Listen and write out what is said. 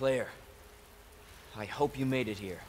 Claire, I hope you made it here.